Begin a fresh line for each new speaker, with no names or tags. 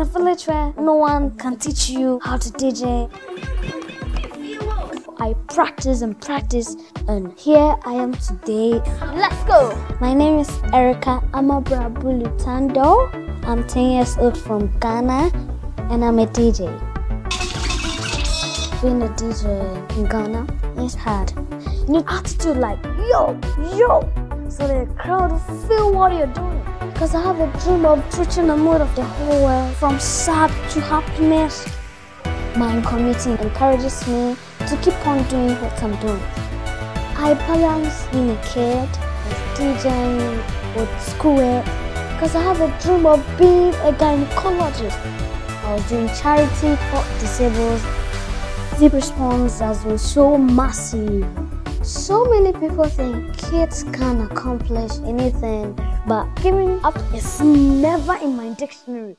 in a village where no one can teach you how to DJ. I practice and practice, and here I am today. Let's go! My name is Erica Amabra Bulutando. I'm 10 years old from Ghana, and I'm a DJ. Being a DJ in Ghana is hard. You need attitude like, yo, yo, so the crowd feel what you're doing. Because I have a dream of switching the mood of the whole world from sad to happiness. My community encourages me to keep on doing what I'm doing. I balance being a kid with DJing, with schoolwork, because I have a dream of being a gynecologist. I was doing charity for disabled. The response has been so massive. So many people think kids can accomplish anything, but giving up is never in my dictionary.